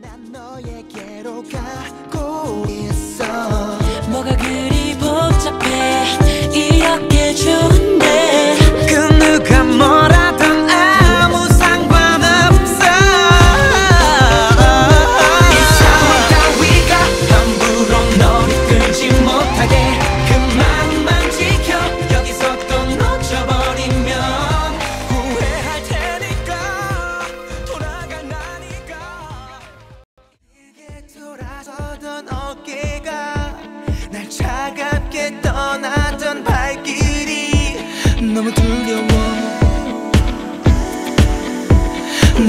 난 너에게로 가고 있어.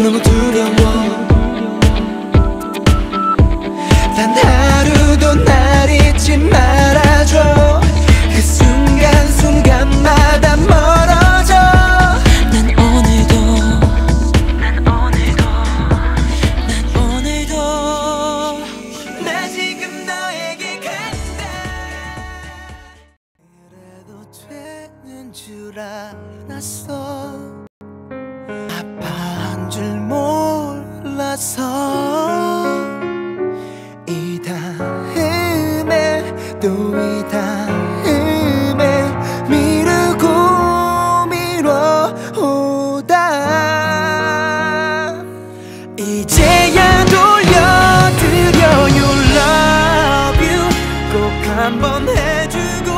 너무 두려워. 단 하루도 날 잊지 말아줘. 그 순간순간마다 멀어져. 난 오늘도 난 오늘도 난 오늘도 나 지금 너에게 간다. 그래도 되는 줄 알았어 몰라서 이 다음에 또 이 다음에 미루고 미뤄오다. 이제야 돌려드려 You love you. 꼭 한번 해주고